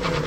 Yeah.